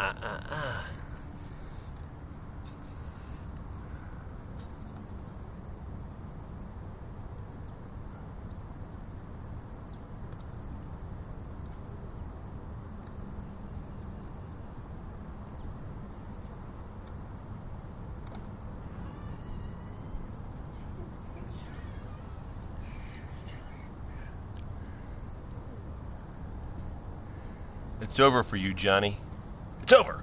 uh. It's over for you, Johnny. It's over.